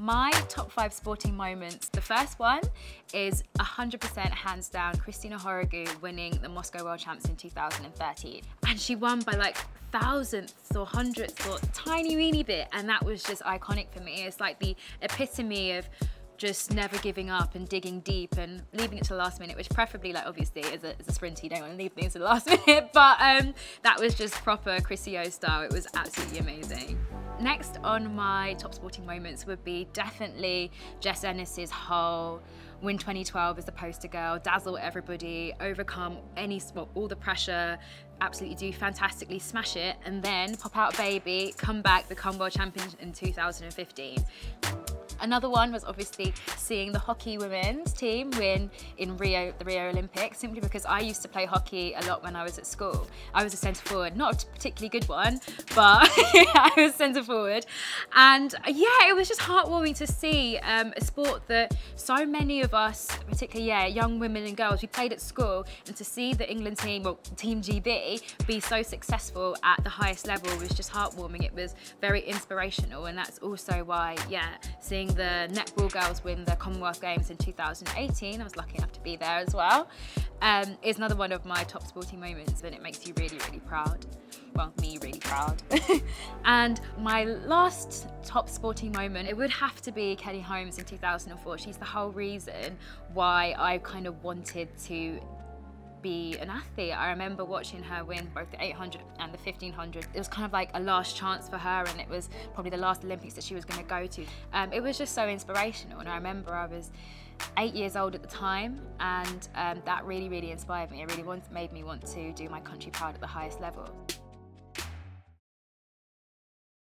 My top five sporting moments. The first one is 100% hands down Christine Ohuruogu winning the Moscow World Champs in 2013. And she won by like thousandths or hundredths or tiny weeny bit. And that was just iconic for me. It's like the epitome of just never giving up and digging deep and leaving it to the last minute, which preferably, like obviously, as a, as a sprinter, you don't want to leave things to the last minute. But um, that was just proper Chrissy O style. It was absolutely amazing. Next on my top sporting moments would be definitely Jess Ennis's whole win 2012 as the poster girl, dazzle everybody, overcome any well, all the pressure, absolutely do fantastically, smash it, and then pop out a baby, come back, become world champion in 2015. Another one was obviously seeing the hockey women's team win in Rio, the Rio Olympics, simply because I used to play hockey a lot when I was at school. I was a centre forward, not a particularly good one, but I was centre forward. And yeah, it was just heartwarming to see um, a sport that so many of us, particularly yeah, young women and girls, we played at school, and to see the England team, well, Team GB, be so successful at the highest level was just heartwarming. It was very inspirational, and that's also why, yeah, seeing the netball girls win the Commonwealth Games in 2018, I was lucky enough to be there as well, um, is another one of my top sporting moments and it makes you really, really proud. Well, me really proud. and my last top sporting moment, it would have to be Kelly Holmes in 2004. She's the whole reason why I kind of wanted to be an athlete. I remember watching her win both the 800 and the 1500. It was kind of like a last chance for her and it was probably the last Olympics that she was going to go to. Um, it was just so inspirational and I remember I was eight years old at the time and um, that really, really inspired me. It really made me want to do my country proud at the highest level.